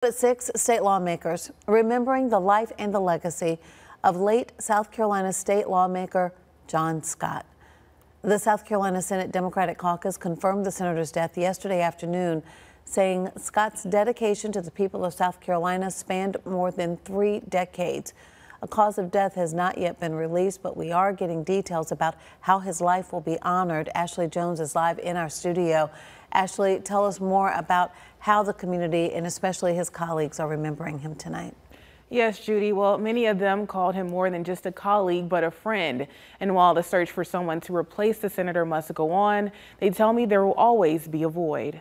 But six state lawmakers remembering the life and the legacy of late South Carolina state lawmaker John Scott. The South Carolina Senate Democratic Caucus confirmed the senator's death yesterday afternoon, saying Scott's dedication to the people of South Carolina spanned more than three decades. A cause of death has not yet been released, but we are getting details about how his life will be honored. Ashley Jones is live in our studio. Ashley, tell us more about how the community and especially his colleagues are remembering him tonight. Yes, Judy. Well, many of them called him more than just a colleague, but a friend. And while the search for someone to replace the senator must go on, they tell me there will always be a void.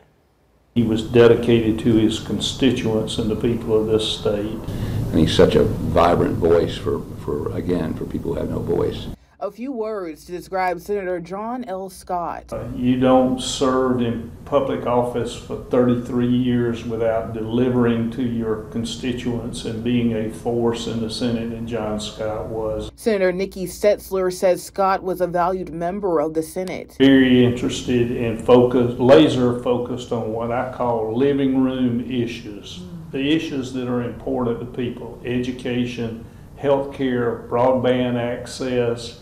He was dedicated to his constituents and the people of this state. And he's such a vibrant voice for, for again, for people who have no voice a few words to describe Senator John L. Scott. Uh, you don't serve in public office for 33 years without delivering to your constituents and being a force in the Senate, and John Scott was. Senator Nikki Setzler says Scott was a valued member of the Senate. Very interested and focused, laser focused on what I call living room issues, mm. the issues that are important to people education, health care, broadband access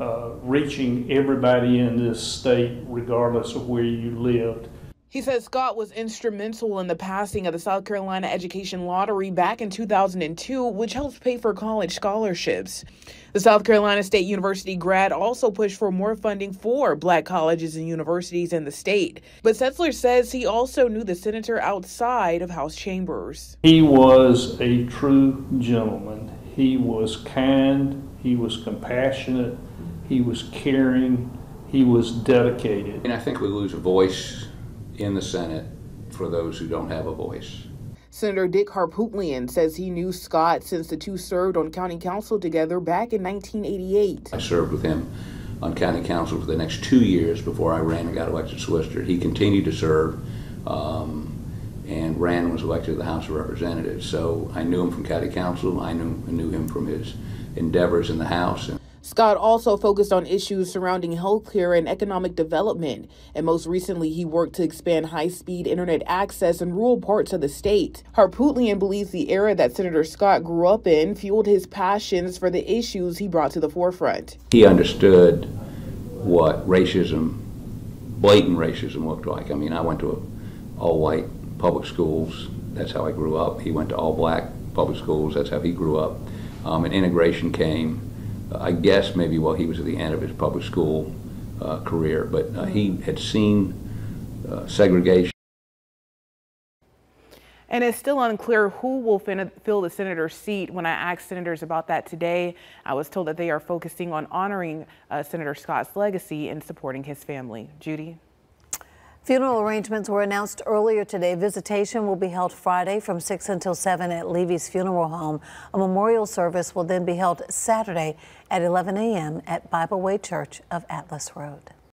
uh, reaching everybody in this state, regardless of where you lived. He says Scott was instrumental in the passing of the South Carolina Education Lottery back in 2002, which helped pay for college scholarships. The South Carolina State University grad also pushed for more funding for black colleges and universities in the state. But Setzler says he also knew the senator outside of House chambers. He was a true gentleman. He was kind, he was compassionate, he was caring, he was dedicated. And I think we lose a voice in the Senate for those who don't have a voice. Senator Dick Harpootlian says he knew Scott since the two served on county council together back in 1988. I served with him on county council for the next two years before I ran and got elected solicitor. He continued to serve um, and ran and was elected to the House of Representatives. So I knew him from county council. I knew, I knew him from his endeavors in the House. Scott also focused on issues surrounding healthcare and economic development, and most recently, he worked to expand high speed internet access in rural parts of the state. Harpootlian believes the era that Senator Scott grew up in fueled his passions for the issues he brought to the forefront. He understood what racism, blatant racism, looked like. I mean, I went to all white public schools, that's how I grew up. He went to all black public schools, that's how he grew up. Um, and integration came I guess maybe while he was at the end of his public school uh, career, but uh, he had seen uh, segregation. And it's still unclear who will fill the senator's seat. When I asked senators about that today, I was told that they are focusing on honoring uh, Senator Scott's legacy and supporting his family. Judy? Funeral arrangements were announced earlier today. Visitation will be held Friday from 6 until 7 at Leevy's Funeral Home. A memorial service will then be held Saturday at 11 a.m. at Bible Way Church of Atlas Road.